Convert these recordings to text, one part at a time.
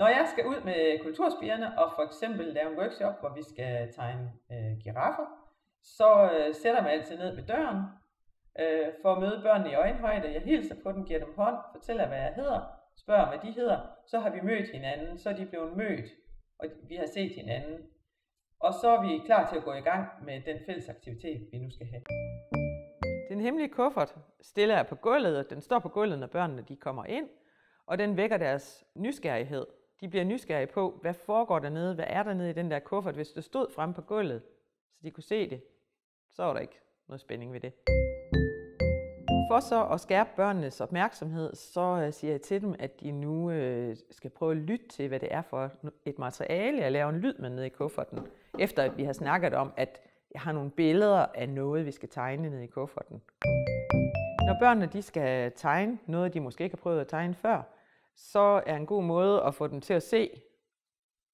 Når jeg skal ud med kulturspirerne og for eksempel lave en workshop, hvor vi skal tegne øh, giraffer, så øh, sætter man altid ned ved døren øh, for at møde børnene i øjenhøjde. Jeg hilser på dem, giver dem hånd, fortæller hvad jeg hedder, spørger hvad de hedder. Så har vi mødt hinanden, så er de blevet mødt, og vi har set hinanden. Og så er vi klar til at gå i gang med den fælles aktivitet, vi nu skal have. Den hemmelige kuffert stiller jeg på gulvet, og den står på gulvet, når børnene de kommer ind, og den vækker deres nysgerrighed. De bliver nysgerrige på, hvad foregår der nede, hvad er der nede i den der kuffert. Hvis det stod frem på gulvet, så de kunne se det, så var der ikke noget spænding ved det. For så at skærpe børnenes opmærksomhed, så øh, siger jeg til dem, at de nu øh, skal prøve at lytte til, hvad det er for et materiale, jeg laver en lyd med nede i kufferten. Efter at vi har snakket om, at jeg har nogle billeder af noget, vi skal tegne nede i kufferten. Når børnene de skal tegne noget, de måske ikke har prøvet at tegne før, så er en god måde at få dem til at se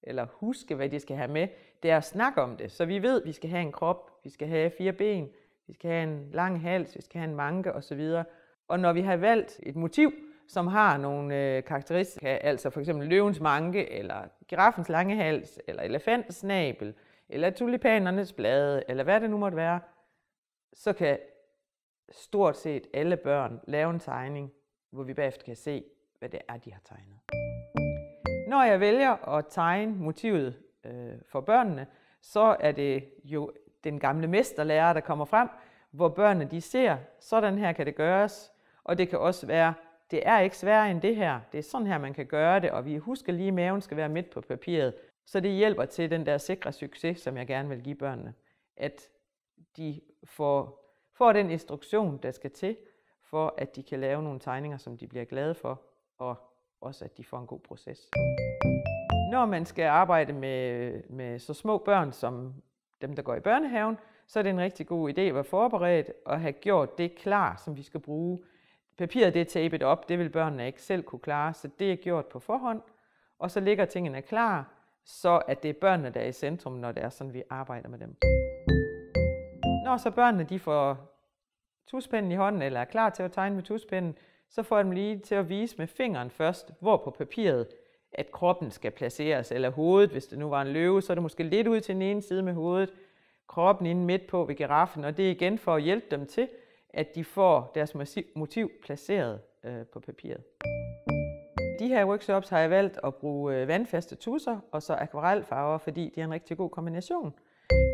eller huske, hvad de skal have med, det er at snakke om det. Så vi ved, at vi skal have en krop, vi skal have fire ben, vi skal have en lang hals, vi skal have en manke osv. Og når vi har valgt et motiv, som har nogle øh, karakteristika, altså for eksempel løvens manke, eller giraffens lange hals, eller elefantens snabel, eller tulipanernes blade, eller hvad det nu måtte være, så kan stort set alle børn lave en tegning, hvor vi bagefter kan se, hvad det er, de har tegnet. Når jeg vælger at tegne motivet øh, for børnene, så er det jo den gamle mesterlærer, der kommer frem, hvor børnene de ser, sådan her kan det gøres, og det kan også være, det er ikke sværere end det her, det er sådan her, man kan gøre det, og vi husker lige, at maven skal være midt på papiret, så det hjælper til den der sikre succes, som jeg gerne vil give børnene, at de får, får den instruktion, der skal til, for at de kan lave nogle tegninger, som de bliver glade for, og også at de får en god proces. Når man skal arbejde med, med så små børn som dem, der går i børnehaven, så er det en rigtig god idé at være forberedt og have gjort det klar, som vi skal bruge. Papiret det er tabet op, det vil børnene ikke selv kunne klare, så det er gjort på forhånd. Og så ligger tingene klar, så at det er børnene, der er i centrum, når det er sådan, vi arbejder med dem. Når så børnene de får tuspinden i hånden, eller er klar til at tegne med tuspinden, så får jeg dem lige til at vise med fingeren først, hvor på papiret, at kroppen skal placeres, eller hovedet, hvis det nu var en løve, så er det måske lidt ud til den ene side med hovedet, kroppen inde midt på ved giraffen, og det er igen for at hjælpe dem til, at de får deres motiv placeret øh, på papiret. De her workshops har jeg valgt at bruge øh, vandfaste tusser og så akvarelfarver, fordi de er en rigtig god kombination.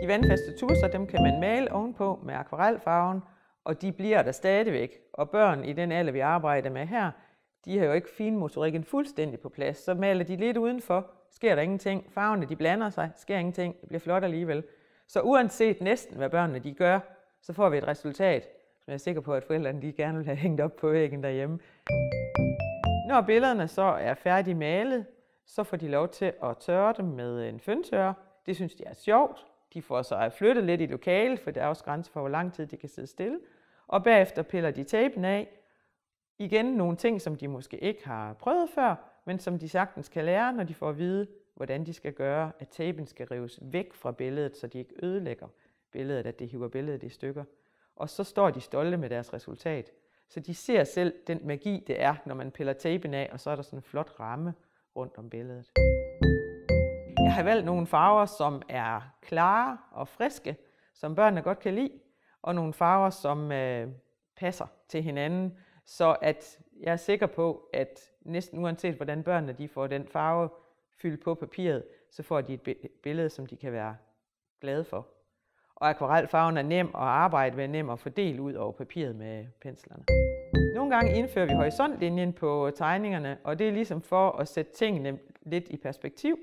De vandfaste tusser, dem kan man male ovenpå med akvarelfarven, og de bliver der stadigvæk. Og børn i den alder, vi arbejder med her, de har jo ikke finmotorikken fuldstændig på plads. Så maler de lidt udenfor, sker der ingenting. Farverne de blander sig, sker ingenting. Det bliver flot alligevel. Så uanset næsten, hvad børnene de gør, så får vi et resultat, som jeg er sikker på, at forældrene de gerne vil have hængt op på væggen derhjemme. Når billederne så er færdig malet, så får de lov til at tørre dem med en føntørre. Det synes de er sjovt. De får så flyttet lidt i lokalet, for der er også grænser for, hvor lang tid de kan sidde stille. Og bagefter piller de tapen af. Igen nogle ting, som de måske ikke har prøvet før, men som de sagtens kan lære, når de får at vide, hvordan de skal gøre, at tapen skal rives væk fra billedet, så de ikke ødelægger billedet, at det hiver billedet i stykker. Og så står de stolte med deres resultat. Så de ser selv den magi, det er, når man piller tapen af, og så er der sådan en flot ramme rundt om billedet have valgt nogle farver, som er klare og friske, som børnene godt kan lide, og nogle farver, som øh, passer til hinanden, så at jeg er sikker på, at næsten uanset hvordan børnene de får den farve fyldt på papiret, så får de et billede, som de kan være glade for. Og akvarelfarven er nem at arbejde med, nem at fordele ud over papiret med penslerne. Nogle gange indfører vi horisontlinjen på tegningerne, og det er ligesom for at sætte tingene lidt i perspektiv,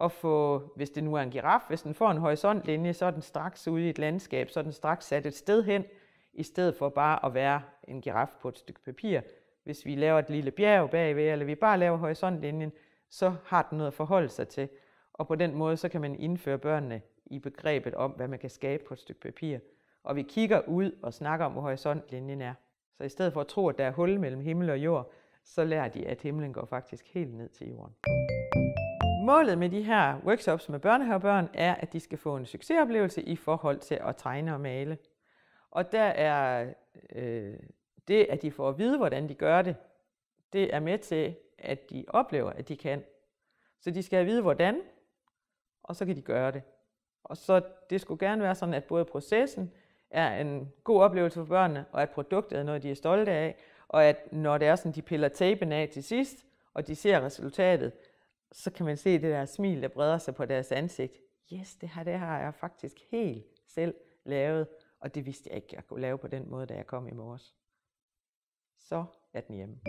og få, hvis det nu er en giraf, hvis den får en horisontlinje, så er den straks ude i et landskab, så er den straks sat et sted hen, i stedet for bare at være en giraf på et stykke papir. Hvis vi laver et lille bjerg bagved, eller vi bare laver horisontlinjen, så har den noget at forholde sig til. Og på den måde, så kan man indføre børnene i begrebet om, hvad man kan skabe på et stykke papir. Og vi kigger ud og snakker om, hvor horisontlinjen er. Så i stedet for at tro, at der er hul mellem himmel og jord, så lærer de, at himlen går faktisk helt ned til jorden. Målet med de her workshops med børnehavebørn er, at de skal få en succesoplevelse i forhold til at tegne og male. Og der er øh, det, at de får at vide, hvordan de gør det, det er med til, at de oplever, at de kan. Så de skal have at vide, hvordan, og så kan de gøre det. Og så det skulle gerne være sådan, at både processen er en god oplevelse for børnene, og at produktet er noget, de er stolte af, og at når det er sådan, de piller tapen af til sidst, og de ser resultatet, så kan man se det der smil, der breder sig på deres ansigt. Yes, det her, det har jeg faktisk helt selv lavet, og det vidste jeg ikke, jeg kunne lave på den måde, da jeg kom i morges. Så er den hjemme.